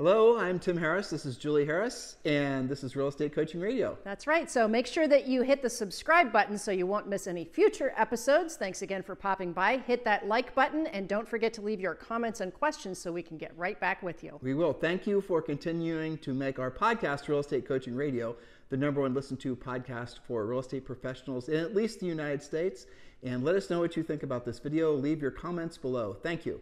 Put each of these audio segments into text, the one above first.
Hello, I'm Tim Harris. This is Julie Harris, and this is Real Estate Coaching Radio. That's right. So make sure that you hit the subscribe button so you won't miss any future episodes. Thanks again for popping by. Hit that like button, and don't forget to leave your comments and questions so we can get right back with you. We will. Thank you for continuing to make our podcast, Real Estate Coaching Radio, the number one listened to podcast for real estate professionals in at least the United States. And let us know what you think about this video. Leave your comments below. Thank you.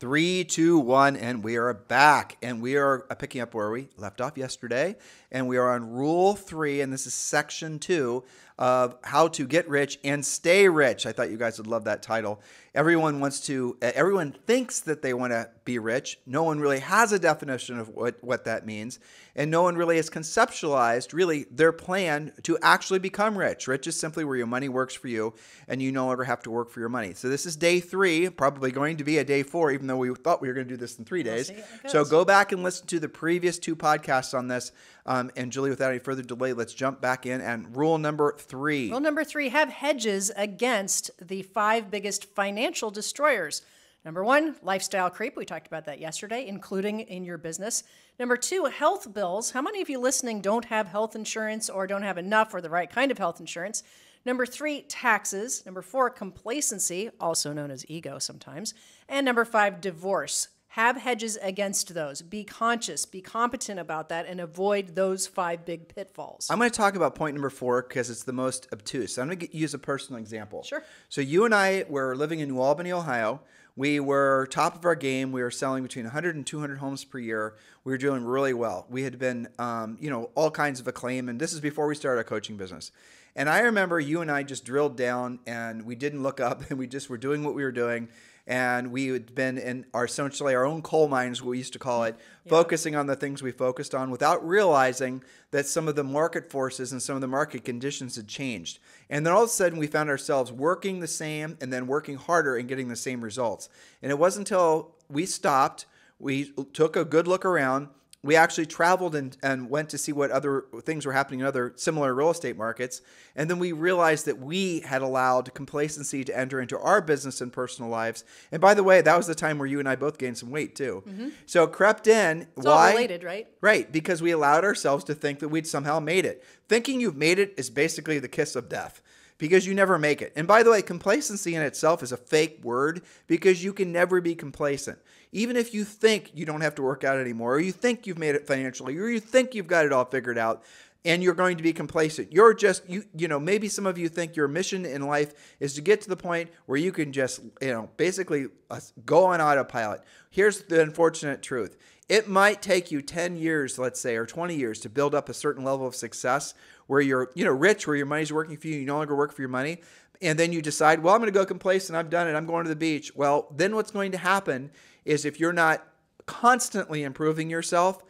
Three, two, one, and we are back. And we are picking up where we left off yesterday. And we are on rule three, and this is section two of how to get rich and stay rich. I thought you guys would love that title. Everyone wants to, everyone thinks that they want to be rich. No one really has a definition of what, what that means. And no one really has conceptualized really their plan to actually become rich. Rich is simply where your money works for you and you no longer have to work for your money. So this is day three, probably going to be a day four, even though we thought we were going to do this in 3 days. so go back and listen to the previous two podcasts on this. Um, and Julie, without any further delay, let's jump back in. And rule number three. Rule number three have hedges against the five biggest financial destroyers. Number one, lifestyle creep. We talked about that yesterday, including in your business. Number two, health bills. How many of you listening don't have health insurance or don't have enough or the right kind of health insurance? Number three, taxes. Number four, complacency, also known as ego sometimes. And number five, divorce. Have hedges against those. Be conscious, be competent about that, and avoid those five big pitfalls. I'm going to talk about point number four because it's the most obtuse. I'm going to use a personal example. Sure. So you and I were living in New Albany, Ohio. We were top of our game. We were selling between 100 and 200 homes per year. We were doing really well. We had been, um, you know, all kinds of acclaim, and this is before we started our coaching business. And I remember you and I just drilled down, and we didn't look up, and we just were doing what we were doing and we had been in our essentially our own coal mines, we used to call it, yeah. focusing on the things we focused on without realizing that some of the market forces and some of the market conditions had changed. And then all of a sudden we found ourselves working the same and then working harder and getting the same results. And it wasn't until we stopped, we took a good look around, we actually traveled and, and went to see what other things were happening in other similar real estate markets. And then we realized that we had allowed complacency to enter into our business and personal lives. And by the way, that was the time where you and I both gained some weight too. Mm-hmm. So it crept in. It's why? all related, right? Right, because we allowed ourselves to think that we'd somehow made it. Thinking you've made it is basically the kiss of death because you never make it. And by the way, complacency in itself is a fake word because you can never be complacent. Even if you think you don't have to work out anymore, or you think you've made it financially, or you think you've got it all figured out, and you're going to be complacent. You're just you you know maybe some of you think your mission in life is to get to the point where you can just you know basically uh, go on autopilot. Here's the unfortunate truth. It might take you 10 years, let's say, or 20 years to build up a certain level of success where you're, you know, rich, where your money's working for you, you no longer work for your money, and then you decide, well, I'm going to go complacent, I've done it, I'm going to the beach. Well, then what's going to happen is if you're not constantly improving yourself,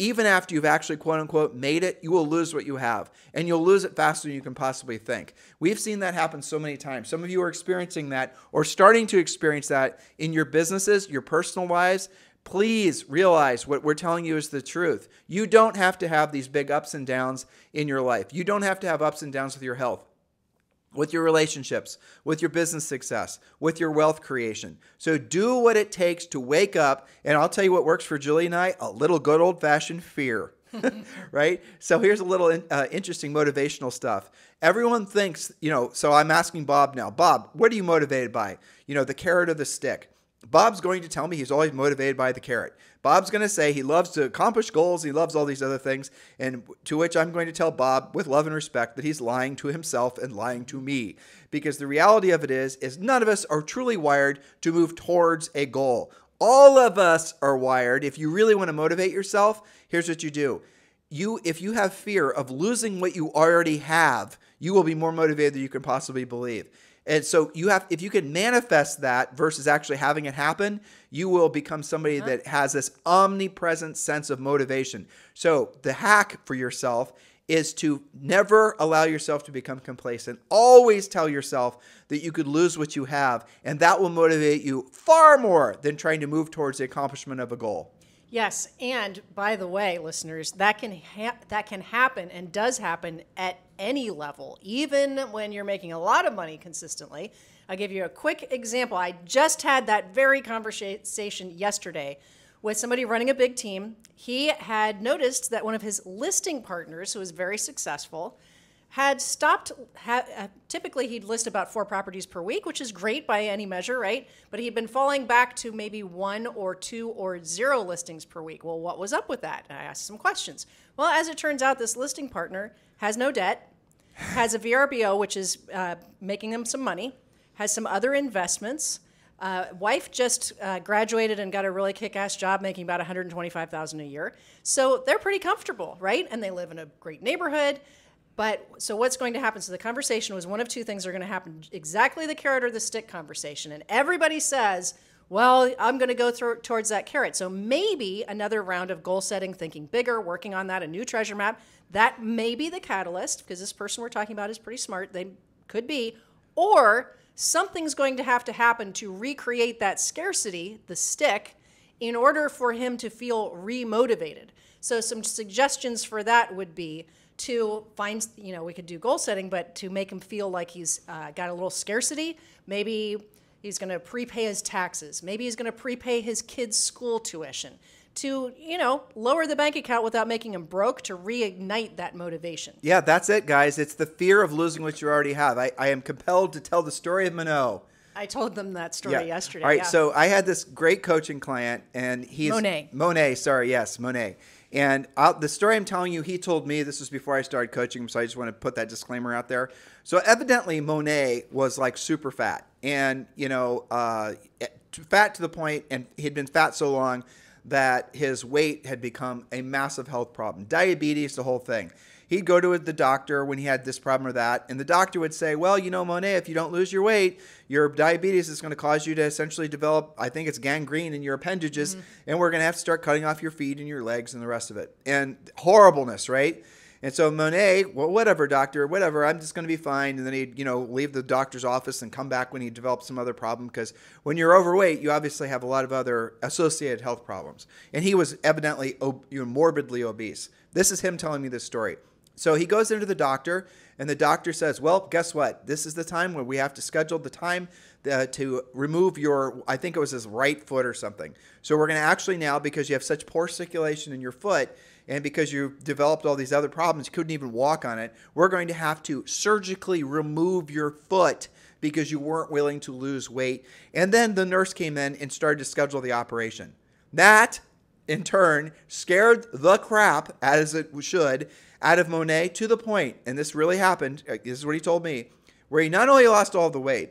even after you've actually quote unquote made it, you will lose what you have. And you'll lose it faster than you can possibly think. We've seen that happen so many times. Some of you are experiencing that or starting to experience that in your businesses, your personal lives. Please realize what we're telling you is the truth. You don't have to have these big ups and downs in your life. You don't have to have ups and downs with your health with your relationships, with your business success, with your wealth creation. So do what it takes to wake up. And I'll tell you what works for Julie and I a little good old fashioned fear. right? So here's a little uh, interesting motivational stuff. Everyone thinks, you know, so I'm asking Bob now, Bob, what are you motivated by? You know, the carrot or the stick? Bob's going to tell me he's always motivated by the carrot. Bob's going to say he loves to accomplish goals, he loves all these other things, and to which I'm going to tell Bob with love and respect that he's lying to himself and lying to me. Because the reality of it is is none of us are truly wired to move towards a goal. All of us are wired. If you really want to motivate yourself, here's what you do. You if you have fear of losing what you already have, you will be more motivated than you can possibly believe. And so you have if you can manifest that versus actually having it happen, you will become somebody uh-huh. that has this omnipresent sense of motivation. So the hack for yourself is to never allow yourself to become complacent. Always tell yourself that you could lose what you have, and that will motivate you far more than trying to move towards the accomplishment of a goal. Yes, and by the way, listeners, that can ha- that can happen and does happen at any level, even when you're making a lot of money consistently. I'll give you a quick example. I just had that very conversation yesterday with somebody running a big team. He had noticed that one of his listing partners, who was very successful, had stopped. Ha, uh, typically, he'd list about four properties per week, which is great by any measure, right? But he'd been falling back to maybe one or two or zero listings per week. Well, what was up with that? And I asked some questions. Well, as it turns out, this listing partner has no debt, has a VRBO, which is uh, making them some money, has some other investments. Uh, wife just uh, graduated and got a really kick-ass job making about 125000 a year so they're pretty comfortable right and they live in a great neighborhood but so what's going to happen? So the conversation was one of two things are going to happen exactly the carrot or the stick conversation. And everybody says, well, I'm going to go through, towards that carrot. So maybe another round of goal setting, thinking bigger, working on that, a new treasure map. That may be the catalyst because this person we're talking about is pretty smart. They could be. Or something's going to have to happen to recreate that scarcity, the stick, in order for him to feel remotivated. So some suggestions for that would be to find, you know, we could do goal setting, but to make him feel like he's uh, got a little scarcity, maybe he's going to prepay his taxes. Maybe he's going to prepay his kids' school tuition to, you know, lower the bank account without making him broke to reignite that motivation. Yeah, that's it, guys. It's the fear of losing what you already have. I, I am compelled to tell the story of Minot. I told them that story yeah. yesterday. All right, yeah. so I had this great coaching client, and he's Monet. Monet, sorry, yes, Monet. And I'll, the story I'm telling you, he told me this was before I started coaching, him, so I just want to put that disclaimer out there. So evidently, Monet was like super fat, and you know, uh, fat to the point, and he'd been fat so long that his weight had become a massive health problem, diabetes, the whole thing he'd go to the doctor when he had this problem or that, and the doctor would say, Well, you know, Monet, if you don't lose your weight, your diabetes is going to cause you to essentially develop, I think it's gangrene in your appendages, mm-hmm. and we're going to have to start cutting off your feet and your legs and the rest of it. And horribleness, right? And so Monet, well, whatever, doctor, whatever, I'm just going to be fine. And then he'd, you know, leave the doctor's office and come back when he developed some other problem. Because when you're overweight, you obviously have a lot of other associated health problems. And he was evidently you know, morbidly obese. This is him telling me this story. So he goes into the doctor, and the doctor says, Well, guess what? This is the time where we have to schedule the time uh, to remove your, I think it was his right foot or something. So we're going to actually now, because you have such poor circulation in your foot, and because you've developed all these other problems, you couldn't even walk on it, we're going to have to surgically remove your foot because you weren't willing to lose weight. And then the nurse came in and started to schedule the operation. That, in turn, scared the crap, as it should, out of Monet to the point, and this really happened, uh, this is what he told me, where he not only lost all the weight,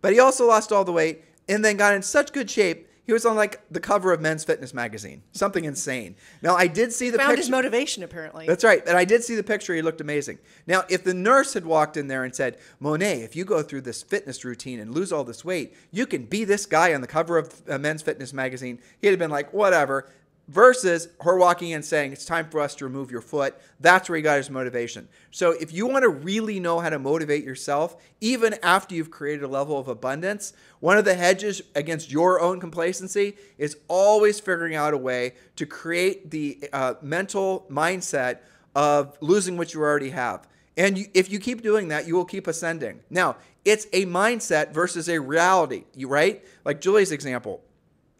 but he also lost all the weight and then got in such good shape he was on like the cover of Men's Fitness magazine. Something insane. Now I did see the found picture. his motivation apparently. That's right, and I did see the picture. He looked amazing. Now, if the nurse had walked in there and said, "Monet, if you go through this fitness routine and lose all this weight, you can be this guy on the cover of uh, Men's Fitness magazine," he'd have been like, "Whatever." Versus her walking in saying it's time for us to remove your foot. That's where he got his motivation. So if you want to really know how to motivate yourself even after you've created a level of abundance one of the hedges against your own complacency is always figuring out a way to create the uh, mental mindset of losing what you already have. And you, if you keep doing that you will keep ascending. Now it's a mindset versus a reality right? Like julie's example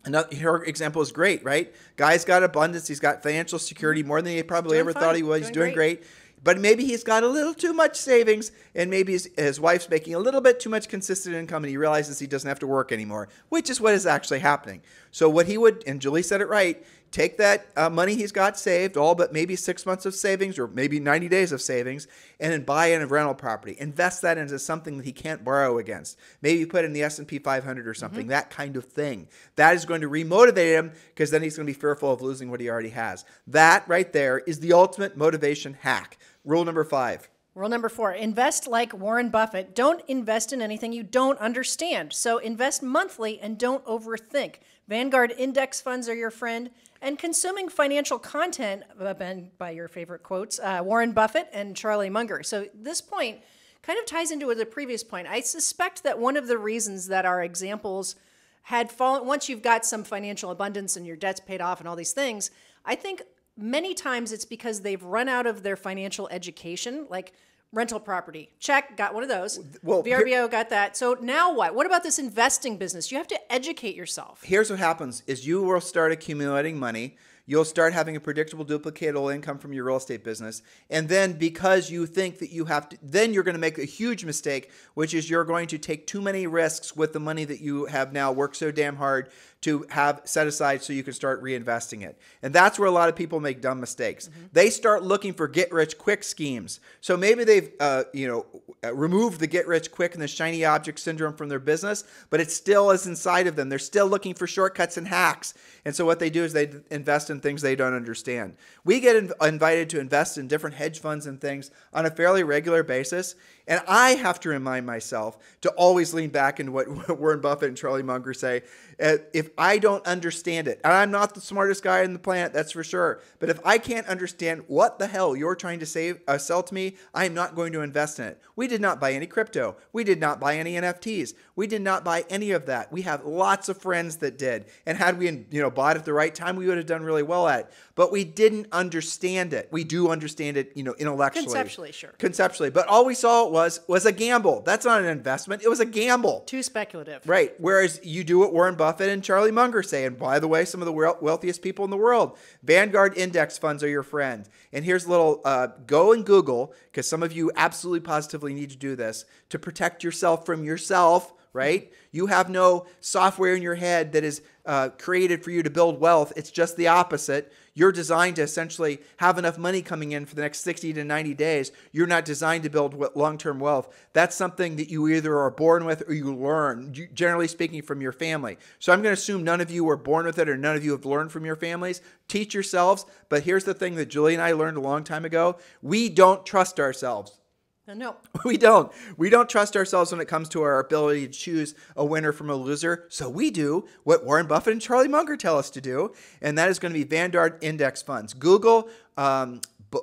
Another, her example is great, right? Guy's got abundance. He's got financial security more than he probably doing ever fine. thought he was. Doing he's doing great. great. But maybe he's got a little too much savings, and maybe his, his wife's making a little bit too much consistent income, and he realizes he doesn't have to work anymore, which is what is actually happening. So, what he would, and Julie said it right, take that uh, money he's got saved, all but maybe six months of savings or maybe 90 days of savings, and then buy in a rental property. Invest that into something that he can't borrow against. Maybe put in the S&P 500 or something, mm-hmm. that kind of thing. That is going to remotivate him because then he's going to be fearful of losing what he already has. That right there is the ultimate motivation hack. Rule number five. Rule number four invest like Warren Buffett. Don't invest in anything you don't understand. So invest monthly and don't overthink. Vanguard index funds are your friend and consuming financial content uh, by your favorite quotes, uh, Warren Buffett and Charlie Munger. So this point kind of ties into the previous point. I suspect that one of the reasons that our examples had fallen, once you've got some financial abundance and your debt's paid off and all these things, I think many times it's because they've run out of their financial education. Like rental property. Check, got one of those. Well, VRBO got that. So now what? What about this investing business? You have to educate yourself. here's what happens is you will start accumulating money you'll start having a predictable duplicatable income from your real estate business and then because you think that you have to then you're going to make a huge mistake which is you're going to take too many risks with the money that you have now worked so damn hard to have set aside so you can start reinvesting it. And that's where a lot of people make dumb mistakes. They start looking for get rich quick schemes. So maybe they've uh, you know removed the get rich quick and the shiny object syndrome from their business but it still is inside of them. They're still looking for shortcuts and hacks. And so what they do is they invest in things they don't understand. We get inv- invited to invest in different hedge funds and things on a fairly regular basis. And I have to remind myself to always lean back into what Warren Buffett and Charlie Munger say. Uh, If I don't understand it, and I'm not the smartest guy on the planet, that's for sure. But if I can't understand what the hell you're trying to save, uh, sell to me, I'm not going to invest in it. We did not buy any crypto. We did not buy any NFTs. We did not buy any of that. We have lots of friends that did. And had we, you know, bought at the right time, we would have done really well at it. But we didn't understand it. We do understand it, you know, intellectually. Conceptually, sure. Conceptually. But all we saw was was a gamble. That's not an investment. It was a gamble. Too speculative. Right. Whereas you do what Warren Buffett and Charlie Munger say. And by the way, some of the wealthiest people in the world, Vanguard index funds are your friend. And here's a little uh, go and Google, because some of you absolutely positively need to do this to protect yourself from yourself, right? You have no software in your head that is uh, created for you to build wealth. It's just the opposite. You're designed to essentially have enough money coming in for the next 60 to 90 days. You're not designed to build long term wealth. That's something that you either are born with or you learn, generally speaking, from your family. So I'm going to assume none of you were born with it or none of you have learned from your families. Teach yourselves. But here's the thing that Julie and I learned a long time ago we don't trust ourselves. No. We don't. We don't trust ourselves when it comes to our ability to choose a winner from a loser. So we do what Warren Buffett and Charlie Munger tell us to do, and that is going to be Vanguard index funds. Google um,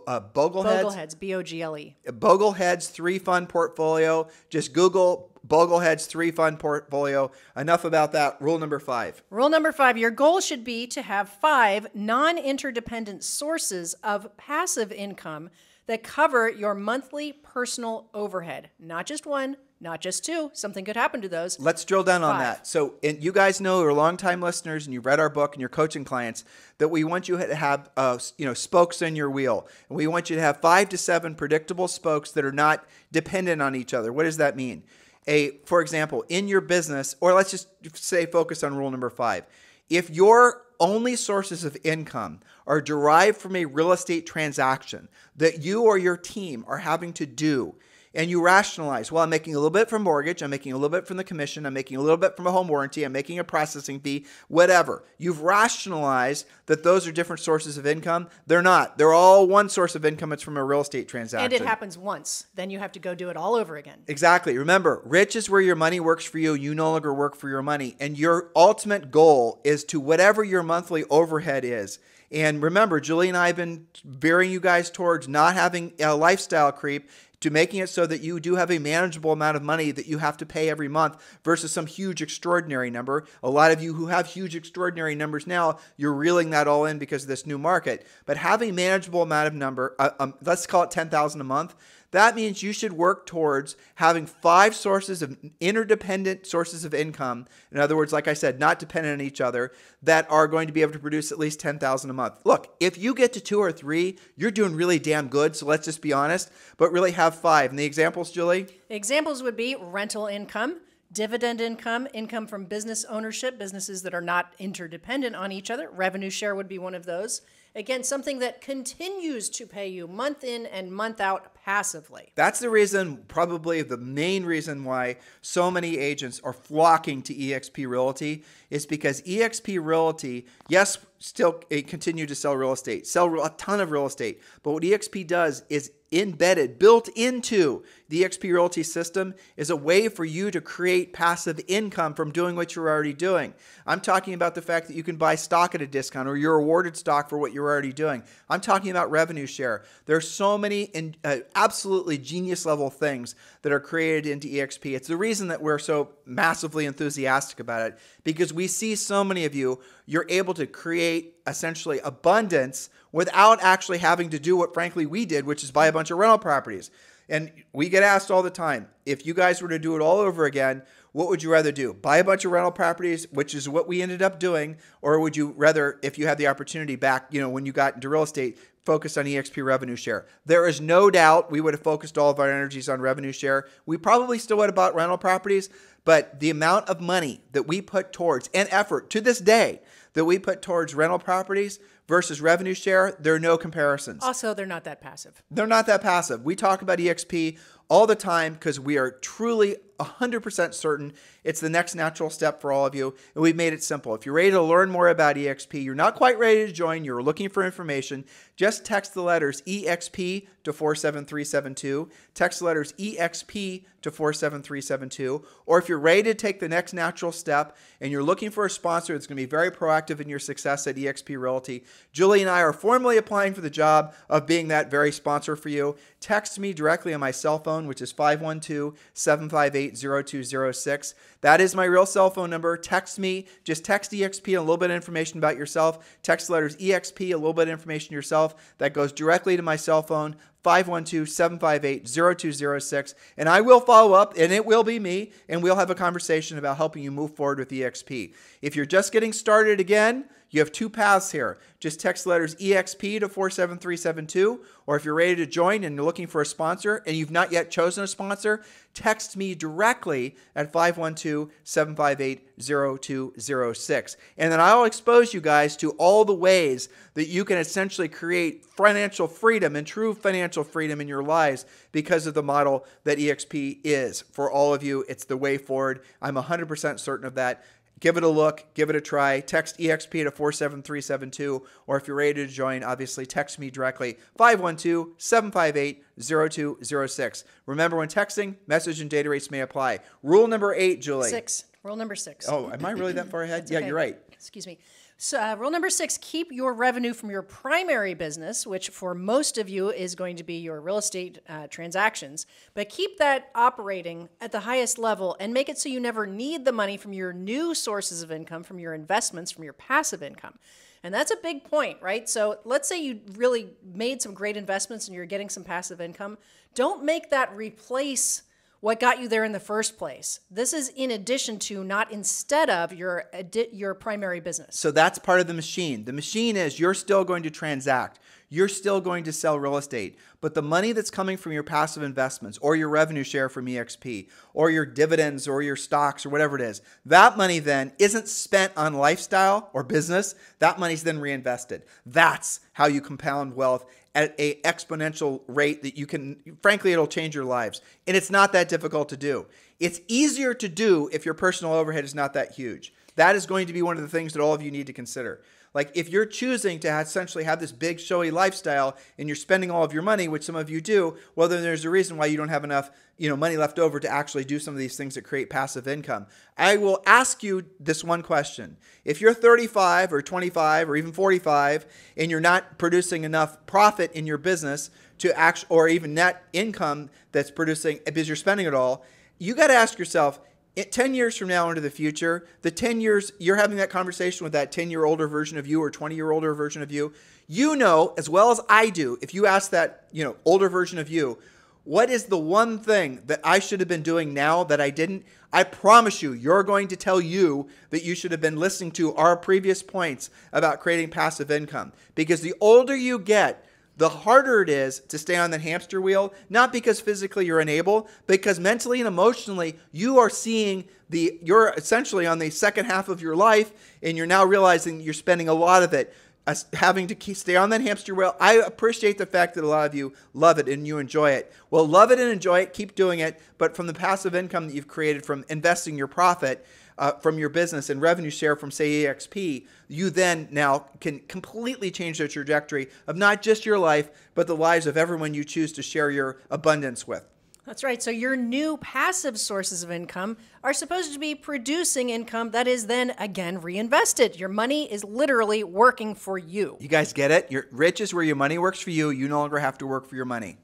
uh, Bogleheads, Bogleheads, B O G L E. Bogleheads three fund portfolio. Just Google Bogleheads three fund portfolio. Enough about that. Rule number five. Rule number five your goal should be to have five non interdependent sources of passive income that cover your monthly personal overhead. Not just one, not just two. Something could happen to those. Let's drill down on that. So, and you guys know, you're longtime listeners, and you've read our book, and you're coaching clients, that we want you to have, uh, you know, spokes in your wheel, and we want you to have five to seven predictable spokes that are not dependent on each other. What does that mean? A, for example, in your business, or let's just say, focus on rule number five. If your only sources of income are derived from a real estate transaction that you or your team are having to do and you rationalize, well, I'm making a little bit from mortgage, I'm making a little bit from the commission, I'm making a little bit from a home warranty, I'm making a processing fee, whatever. You've rationalized that those are different sources of income. They're not. They're all one source of income. It's from a real estate transaction. And it happens once. Then you have to go do it all over again. Exactly. Remember, rich is where your money works for you. You no longer work for your money. And your ultimate goal is to whatever your monthly overhead is. And remember, Julie and I have been veering you guys towards not having a lifestyle creep to making it so that you do have a manageable amount of money that you have to pay every month versus some huge extraordinary number. A lot of you who have huge extraordinary numbers now, you're reeling that all in because of this new market. But have a manageable amount of number, uh, um, let's call it 10,000 a month. That means you should work towards having five sources of interdependent sources of income. In other words, like I said, not dependent on each other, that are going to be able to produce at least 10,000 a month. Look, if you get to two or three, you're doing really damn good. So let's just be honest, but really have five. And the examples, Julie? Examples would be rental income, dividend income, income from business ownership, businesses that are not interdependent on each other. Revenue share would be one of those. Again, something that continues to pay you month in and month out passively. That's the reason, probably the main reason why so many agents are flocking to eXp Realty is because eXp Realty, yes, still continue to sell real estate, sell a ton of real estate, but what eXp does is embedded, built into the eXp Realty system is a way for you to create passive income from doing what you're already doing. I'm talking about the fact that you can buy stock at a discount or you're awarded stock for what you're already doing. I'm talking about revenue share. There's so many in, uh, absolutely genius level things that are created into eXp. It's the reason that we're so massively enthusiastic about it because we see so many of you, you're able to create essentially abundance without actually having to do what frankly we did, which is buy a bunch of rental properties. And we get asked all the time if you guys were to do it all over again, what would you rather do? Buy a bunch of rental properties, which is what we ended up doing, or would you rather, if you had the opportunity back, you know, when you got into real estate, focus on EXP revenue share? There is no doubt we would have focused all of our energies on revenue share. We probably still would have bought rental properties, but the amount of money that we put towards and effort to this day that we put towards rental properties versus revenue share, there are no comparisons. Also, they're not that passive. They're not that passive. We talk about EXP all the time because we are truly 100% certain it's the next natural step for all of you. And we've made it simple. If you're ready to learn more about EXP, you're not quite ready to join, you're looking for information, just text the letters EXP to 47372. Text the letters EXP to 47372. Or if you're ready to take the next natural step and you're looking for a sponsor that's going to be very proactive in your success at EXP Realty, Julie and I are formally applying for the job of being that very sponsor for you. Text me directly on my cell phone, which is 512 758 0206. That is my real cell phone number. Text me. Just text EXP a little bit of information about yourself. Text letters EXP, a little bit of information yourself. That goes directly to my cell phone, 512 758 0206. And I will follow up, and it will be me, and we'll have a conversation about helping you move forward with EXP. If you're just getting started again, you have two paths here. Just text letters EXP to 47372, or if you're ready to join and you're looking for a sponsor and you've not yet chosen a sponsor, text me directly at 512 758 0206. And then I'll expose you guys to all the ways that you can essentially create financial freedom and true financial freedom in your lives because of the model that EXP is. For all of you, it's the way forward. I'm 100% certain of that. Give it a look, give it a try. Text EXP to 47372, or if you're ready to join, obviously text me directly 512 758 0206. Remember, when texting, message and data rates may apply. Rule number eight, Julie. Six. Rule number six. Oh, am I really that far ahead? yeah, Okay. you're right. Excuse me. So, uh, rule number six keep your revenue from your primary business, which for most of you is going to be your real estate uh, transactions, but keep that operating at the highest level and make it so you never need the money from your new sources of income, from your investments, from your passive income. And that's a big point, right? So, let's say you really made some great investments and you're getting some passive income. Don't make that replace what got you there in the first place. This is in addition to, not instead of your your primary business. So that's part of the machine. The machine is you're still going to transact. You're still going to sell real estate. But the money that's coming from your passive investments or your revenue share from EXP or your dividends or your stocks or whatever it is, that money then isn't spent on lifestyle or business. That money's then reinvested. That's how you compound wealth at a exponential rate that you can frankly it'll change your lives. And it's not that difficult to do. It's easier to do if your personal overhead is not that huge. That is going to be one of the things that all of you need to consider. Like if you're choosing to essentially have this big showy lifestyle and you're spending all of your money, which some of you do, well then there's a reason why you don't have enough, you know, money left over to actually do some of these things that create passive income. I will ask you this one question. If you're 35 or 25 or even 45 and you're not producing enough profit in your business to act or even net income that's producing because you're spending it all, you got to ask yourself, it, 10 years from now into the future, the 10 years you're having that conversation with that 10 year older version of you or 20 year older version of you, you know as well as I do, if you ask that, you know, older version of you, what is the one thing that I should have been doing now that I didn't? I promise you, you're going to tell you that you should have been listening to our previous points about creating passive income. Because the older you get, the harder it is to stay on that hamster wheel, not because physically you're unable, because mentally and emotionally you are seeing the you're essentially on the second half of your life and you're now realizing you're spending a lot of it uh, as having to keep, stay on that hamster wheel. I appreciate the fact that a lot of you love it and you enjoy it. Well, love it and enjoy it, keep doing it, but from the passive income that you've created from investing your profit, uh, from your business and revenue share from, say, EXP, you then now can completely change the trajectory of not just your life, but the lives of everyone you choose to share your abundance with. That's right. So your new passive sources of income are supposed to be producing income that is then again reinvested. Your money is literally working for you. You guys get it? Your rich is where your money works for you. You no longer have to work for your money.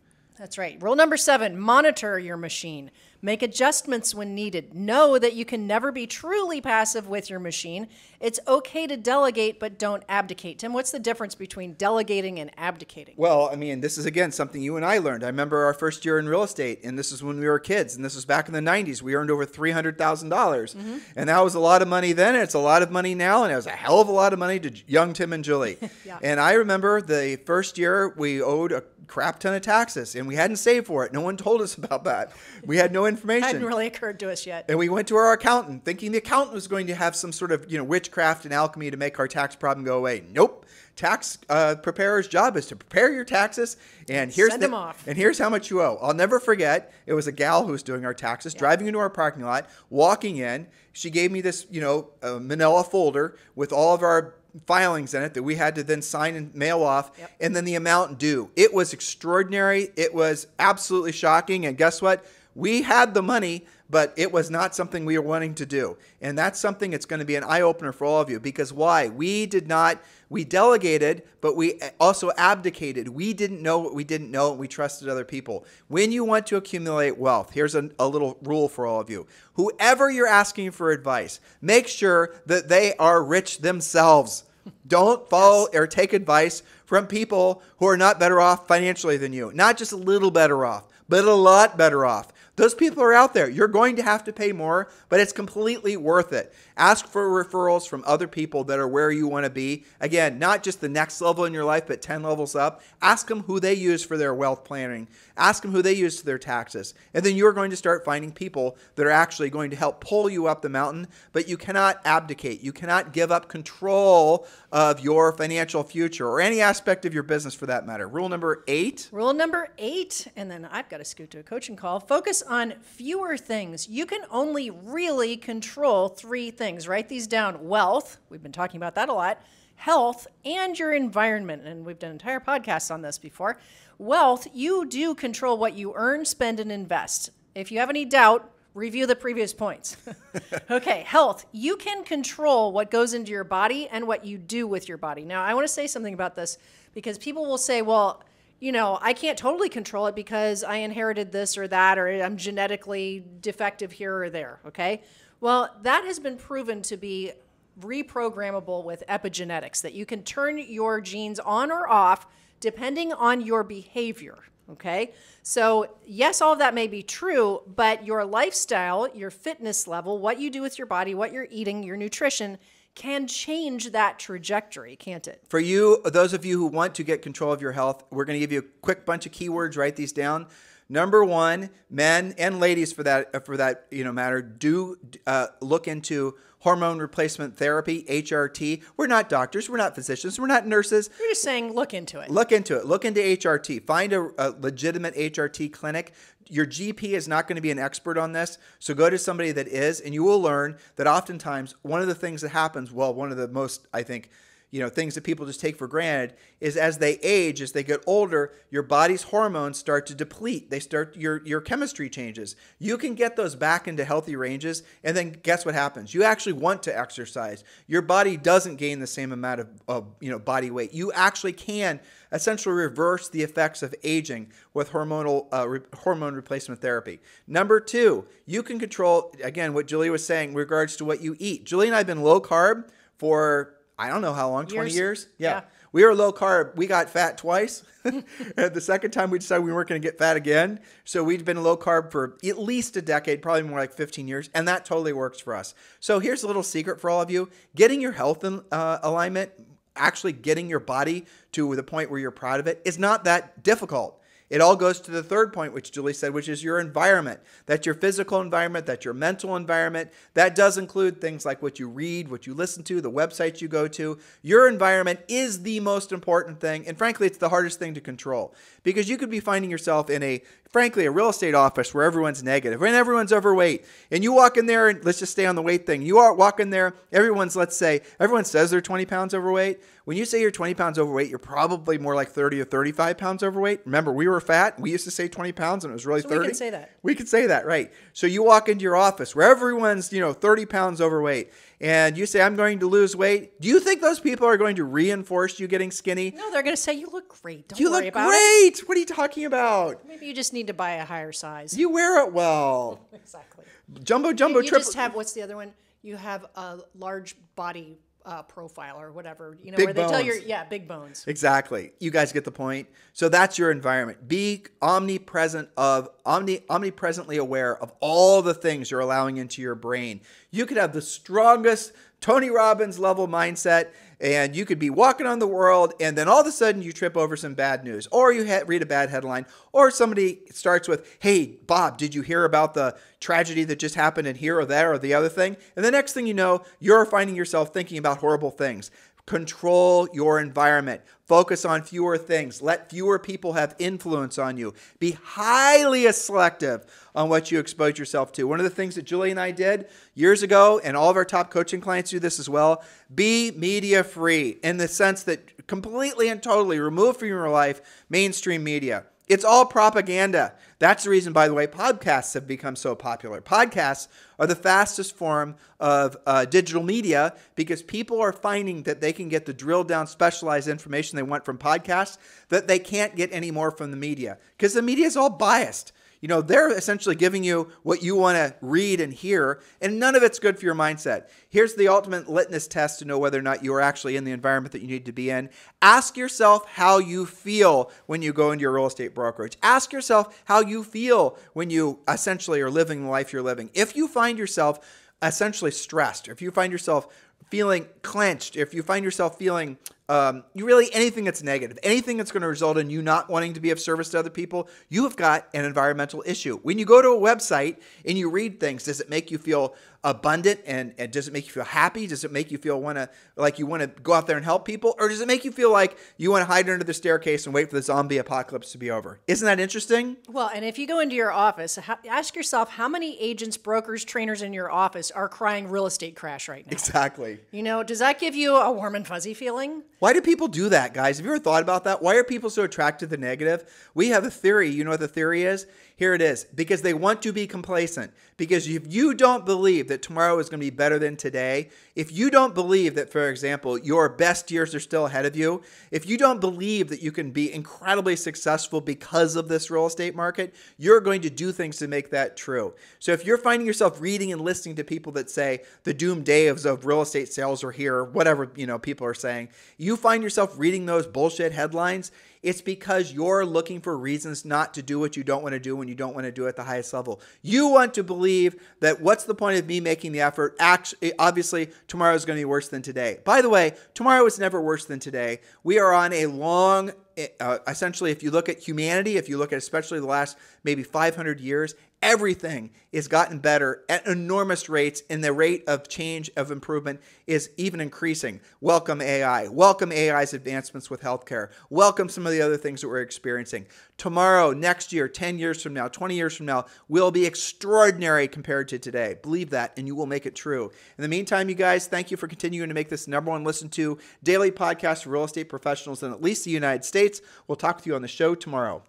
That's right. Rule number seven monitor your machine. Make adjustments when needed. Know that you can never be truly passive with your machine. It's okay to delegate, but don't abdicate. Tim, what's the difference between delegating and abdicating? Well, I mean, this is again something you and I learned. I remember our first year in real estate, and this is when we were kids, and this was back in the 90s. We earned over $300,000. dollars mm-hmm. And that was a lot of money then, and it's a lot of money now, and it was a hell of a lot of money to young Tim and Julie. Yeah. And I remember the first year we owed a crap ton of taxes, and we hadn't saved for it. No one told us about that. We had no information. Hadn't really occurred to us yet. And we went to our accountant thinking the accountant was going to have some sort of, you know, witchcraft and alchemy to make our tax problem go away. Nope. Tax uh, preparer's job is to prepare your taxes, and here's Send the, them off. and here's how much you owe. I'll never forget. It was a gal who was doing our taxes, driving into our parking lot, walking in. She gave me this, you know, uh, Manila folder with all of our filings in it that we had to then sign and mail off, Yep. and then the amount due. It was extraordinary. It was absolutely shocking. And guess what? We had the money, but it was not something we were wanting to do. And that's something that's going to be an eye opener for all of you because why? We did not, we delegated, but we also abdicated. We didn't know what we didn't know, and we trusted other people. When you want to accumulate wealth, here's a, a little rule for all of you. Whoever you're asking for advice, make sure that they are rich themselves. Don't follow or take advice from people who are not better off financially than you. Not just a little better off, but a lot better off. Those people are out there. You're going to have to pay more, but it's completely worth it. Ask for referrals from other people that are where you want to be. Again, not just the next level in your life, but 10 levels up. Ask them who they use for their wealth planning. Ask them who they use for their taxes. And then you're going to start finding people that are actually going to help pull you up the mountain, but you cannot abdicate. You cannot give up control of your financial future or any aspect of your business for that matter. Rule number eight Rule number eight, and then I've got to scoot to a coaching call focus on fewer things. You can only really control three things. Write these down wealth, we've been talking about that a lot, health, and your environment. And we've done entire podcasts on this before. Wealth, you do control what you earn, spend, and invest. If you have any doubt, review the previous points. okay, health. You can control what goes into your body and what you do with your body. Now, I want to say something about this because people will say, well, you know, I can't totally control it because I inherited this or that, or I'm genetically defective here or there. Okay. Well, that has been proven to be reprogrammable with epigenetics, that you can turn your genes on or off depending on your behavior. Okay. So, yes, all of that may be true, but your lifestyle, your fitness level, what you do with your body, what you're eating, your nutrition can change that trajectory, can't it? For you, those of you who want to get control of your health, we're going to give you a quick bunch of keywords. Write these down. Number one, men and ladies for that for that you know matter, do uh, look into hormone replacement therapy (HRT). We're not doctors, we're not physicians, we're not nurses. We're just saying, look into it. Look into it. Look into HRT. Find a, a legitimate HRT clinic. Your GP is not going to be an expert on this, so go to somebody that is, and you will learn that oftentimes one of the things that happens, well, one of the most, I think, you know, things that people just take for granted is as they age, as they get older, your body's hormones start to deplete. They start your your chemistry changes. You can get those back into healthy ranges, and then guess what happens? You actually want to exercise. Your body doesn't gain the same amount of, of you know body weight. You actually can essentially reverse the effects of aging with hormonal uh, re- hormone replacement therapy. Number two, you can control again what Julie was saying in regards to what you eat. Julie and I have been low carb for I don't know how long, 20 Years. years? Yeah. Yeah. We were low carb. We got fat twice. and the second time we decided we weren't going to get fat again. So we'd been low carb for at least a decade, probably more like 15 years. And that totally works for us. So here's a little secret for all of you getting your health in uh, alignment, actually getting your body to the point where you're proud of it, is not that difficult. It all goes to the third point, which Julie said, which is your environment. That's your physical environment, that's your mental environment. That does include things like what you read, what you listen to, the websites you go to. Your environment is the most important thing. And frankly, it's the hardest thing to control because you could be finding yourself in a, frankly, a real estate office where everyone's negative and everyone's overweight. And you walk in there, and let's just stay on the weight thing. You are walk in there, everyone's, let's say, everyone says they're 20 pounds overweight. When you say you're 20 pounds overweight, you're probably more like 30 or 35 pounds overweight. Remember, we were fat. We used to say 20 pounds and it was really So 30. we can say that. We could say that, right. So you walk into your office where everyone's, you know, 30 pounds overweight and you say, I'm going to lose weight. Do you think those people are going to reinforce you getting skinny? No, they're going to say you look great. Don't You worry look about great. What are you talking about? Maybe you just need to buy a higher size. You wear it well. exactly. Jumbo, jumbo, you triple. just have what's the other one? You have a large body uh, profile or whatever. You know Big where they tell you, bones. yeah, big bones. Exactly. You guys get the point. So that's your environment. Be omnipresent of omni omnipresently aware of all the things you're allowing into your brain. You could have the strongest Tony Robbins level mindset and you could be walking on the world and then all of a sudden you trip over some bad news or you ha- read a bad headline or somebody starts with, "Hey, Bob, did you hear about the tragedy that just happened in here or there or the other thing?" And the next thing you know, you're finding yourself thinking about horrible things. Control your environment. Focus on fewer things. Let fewer people have influence on you. Be highly selective on what you expose yourself to. One of the things that Julie and I did years ago, and all of our top coaching clients do this as well be media free in the sense that completely and totally remove from your life mainstream media. It's all propaganda. That's the reason, by the way, podcasts have become so popular. Podcasts are the fastest form of uh, digital media because people are finding that they can get the drill down specialized information they want from podcasts that they can't get anymore from the media because the media is all biased. You know, they're essentially giving you what you want to read and hear, and none of it's good for your mindset. Here's the ultimate litmus test to know whether or not you are actually in the environment that you need to be in. Ask yourself how you feel when you go into your real estate brokerage. Ask yourself how you feel when you essentially are living the life you're living. If you find yourself essentially stressed, if you find yourself feeling clenched, if you find yourself feeling um, you really anything that's negative, anything that's going to result in you not wanting to be of service to other people, you have got an environmental issue. When you go to a website and you read things, does it make you feel abundant and, and does it make you feel happy? Does it make you feel want to like you want to go out there and help people, or does it make you feel like you want to hide under the staircase and wait for the zombie apocalypse to be over? Isn't that interesting? Well, and if you go into your office, ask yourself how many agents, brokers, trainers in your office are crying real estate crash right now. Exactly. You know, does that give you a warm and fuzzy feeling? Why do people do that, guys? Have you ever thought about that? Why are people so attracted to the negative? We have a theory. You know what the theory is? Here it is. Because they want to be complacent. Because if you don't believe that tomorrow is going to be better than today, if you don't believe that, for example, your best years are still ahead of you, if you don't believe that you can be incredibly successful because of this real estate market, you're going to do things to make that true. So if you're finding yourself reading and listening to people that say the doom days of real estate sales are here, or whatever you know people are saying, you find yourself reading those bullshit headlines, it's because you're looking for reasons not to do what you don't want to do when you don't want to do it at the highest level. You want to believe that what's the point of me making the effort? Actually, obviously, tomorrow is going to be worse than today. By the way, tomorrow is never worse than today. We are on a long uh, essentially, if you look at humanity, if you look at especially the last maybe 500 years, everything has gotten better at enormous rates, and the rate of change of improvement is even increasing. Welcome AI. Welcome AI's advancements with healthcare. Welcome some the other things that we're experiencing. Tomorrow, next year, 10 years from now, 20 years from now, will be extraordinary compared to today. Believe that, and you will make it true. In the meantime, you guys, thank you for continuing to make this number one listen to daily podcast for real estate professionals in at least the United States. We'll talk with you on the show tomorrow.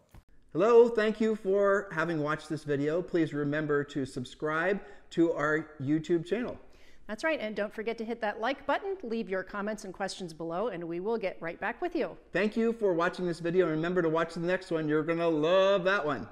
Hello, thank you for having watched this video. Please remember to subscribe to our YouTube channel. That's right. And don't forget to hit that like button, leave your comments and questions below, and we will get right back with you. Thank you for watching this video. And remember to watch the next one. You're going to love that one.